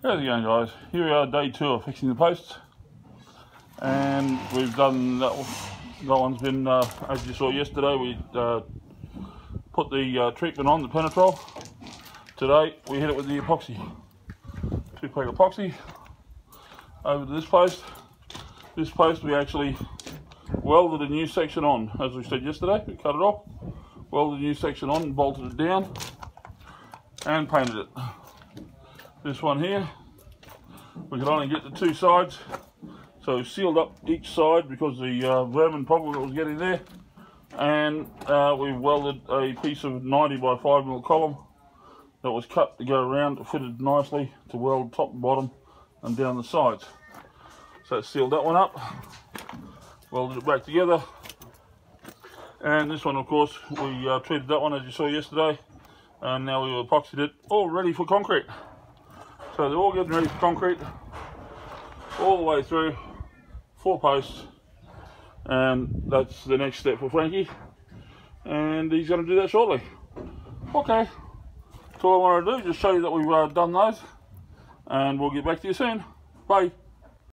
How's it going guys? Here we are day two of fixing the posts. And we've done that, that one's been uh, as you saw yesterday we uh, put the uh, treatment on the Penetrol. Today we hit it with the epoxy. Two pack epoxy over to this post. This post we actually welded a new section on. As we said yesterday we cut it off welded a new section on bolted it down and painted it this one here we could only get the two sides. So sealed up each side because the uh, vermin problem that was getting there. And uh, we welded a piece of 90 by 5 mil column that was cut to go around fitted nicely to weld top and bottom and down the sides. So sealed that one up welded it back together. And this one of course we uh, treated that one as you saw yesterday. And now we epoxied it all ready for concrete so they're all getting ready for concrete all the way through, four posts, and that's the next step for Frankie. And he's going to do that shortly. Okay, that's all I want to do, just show you that we've uh, done those, and we'll get back to you soon. Bye.